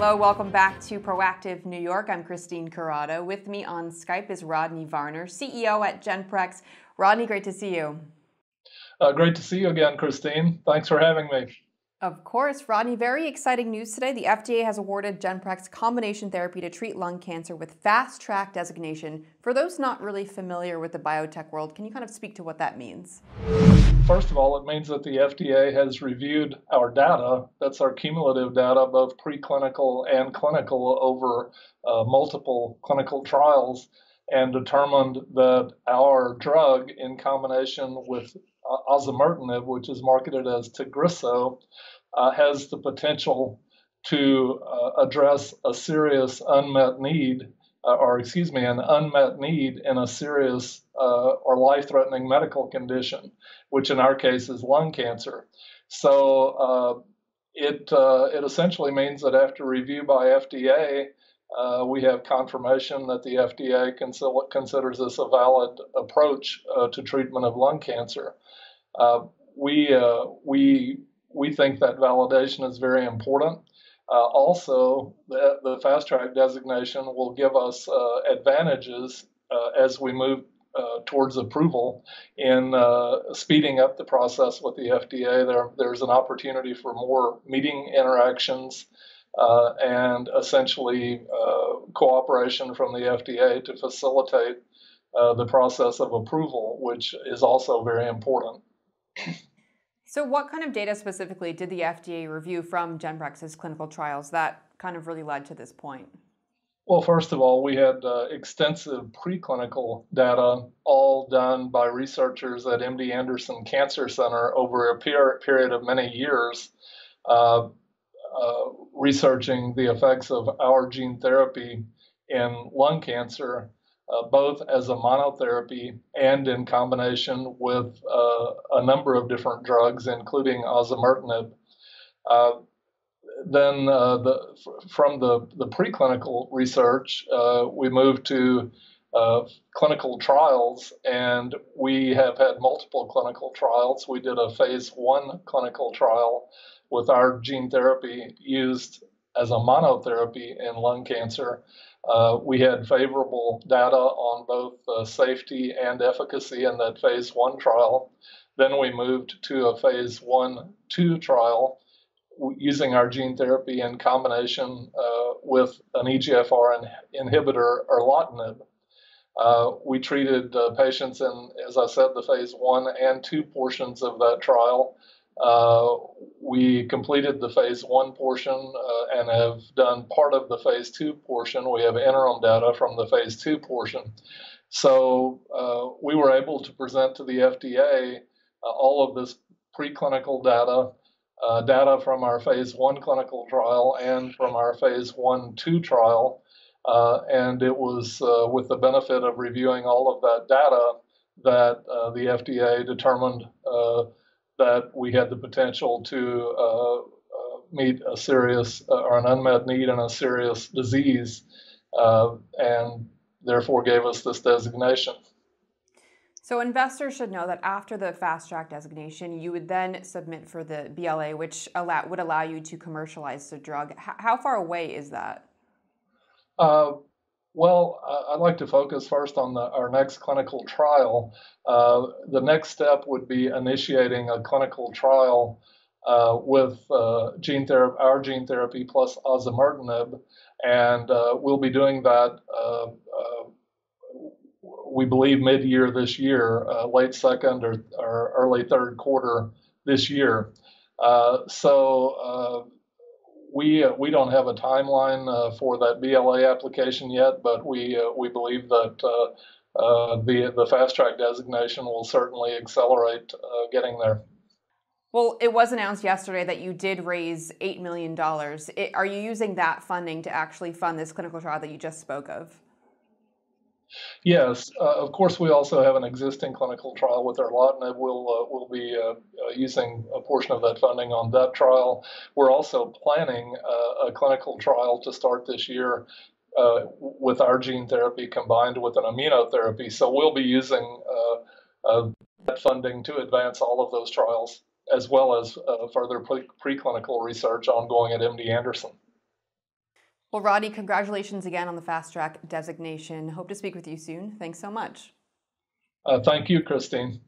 Hello, welcome back to Proactive New York. I'm Christine Corrado. With me on Skype is Rodney Varner, CEO at Genprex. Rodney, great to see you. Uh, great to see you again, Christine. Thanks for having me. Of course, Rodney. Very exciting news today. The FDA has awarded Genprex combination therapy to treat lung cancer with fast track designation. For those not really familiar with the biotech world, can you kind of speak to what that means? First of all, it means that the FDA has reviewed our data. That's our cumulative data, both preclinical and clinical, over uh, multiple clinical trials, and determined that our drug, in combination with uh, osimertinib, which is marketed as Tagrisso, uh, has the potential to uh, address a serious unmet need uh, or excuse me, an unmet need in a serious uh, or life threatening medical condition, which in our case is lung cancer. So uh, it, uh, it essentially means that after review by FDA, uh, we have confirmation that the FDA considers this a valid approach uh, to treatment of lung cancer. we, we, we think that validation is very important. Uh, also, the, the, fast track designation will give us uh, advantages uh, as we move uh, towards approval in uh, speeding up the process with the FDA. There, there's an opportunity for more meeting interactions uh, and essentially cooperation from the FDA to facilitate the process of approval, which is also very important. So, what kind of data specifically did the FDA review from Genprex's clinical trials that kind of really led to this point? Well, first of all, we had uh, extensive preclinical data, all done by researchers at MD Anderson Cancer Center over a per- period of many years, uh, uh, researching the effects of our gene therapy in lung cancer uh, both as a monotherapy and in combination with uh, a number of different drugs, including osimertinib. Uh, then uh, the, from the, the preclinical research, uh, we moved to uh, clinical trials, and we have had multiple clinical trials. We did a phase one clinical trial with our gene therapy used as a monotherapy in lung cancer. Uh, we had favorable data on both uh, safety and efficacy in that phase one trial. Then we moved to a phase one two trial using our gene therapy in combination uh, with an EGFR in, inhibitor, erlotinib. Uh, we treated uh, patients in, as I said, the phase one and two portions of that trial uh, we completed the phase one portion uh, and have done part of the phase two portion. We have interim data from the phase two portion. So uh, we were able to present to the FDA uh, all of this preclinical data, uh, data from our phase one clinical trial and from our phase one two trial. And it was with the benefit of reviewing all of that data that the FDA determined that we had the potential to uh, uh, meet a serious uh, or an unmet need in a serious disease, and therefore gave us this designation. So investors should know that after the fast track designation, you would then submit for the BLA, which allow, would allow you to commercialize the drug. H- how far away is that? Uh, well, I'd like to focus first on the, our next clinical trial. Uh, the next step would be initiating a clinical trial uh, with uh, gene therapy, our gene therapy plus osimertinib, and uh, we'll be doing that. Uh, uh, we believe mid-year this year, late second or, or, early third quarter this year. so we uh, we don't have a timeline uh, for that BLA application yet, but we uh, we believe that uh, uh, the the fast track designation will certainly accelerate uh, getting there. Well, it was announced yesterday that you did raise eight million dollars. Are you using that funding to actually fund this clinical trial that you just spoke of? Yes, uh, of course. We also have an existing clinical trial with erlotinib. We'll uh, we'll be uh, uh, using a portion of that funding on that trial. We're also planning uh, a clinical trial to start this year uh, with our gene therapy combined with an immunotherapy. So we'll be using that funding to advance all of those trials, as well as further pre- preclinical research ongoing at MD Anderson. Well, Roddy, congratulations again on the fast track designation. Hope to speak with you soon. Thanks so much. Uh, thank you, Christine.